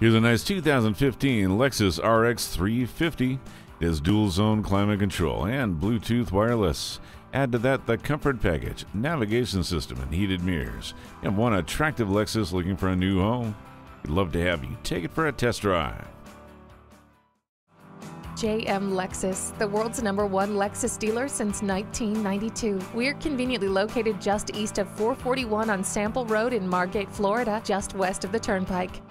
Here's a nice 2015 Lexus RX 350. It has dual zone climate control and Bluetooth wireless. Add to that the comfort package, navigation system, and heated mirrors. You have one attractive Lexus looking for a new home. We'd love to have you take it for a test drive. JM Lexus, the world's number one Lexus dealer since 1992. We're conveniently located just east of 441 on Sample Road in Margate, Florida, just west of the Turnpike.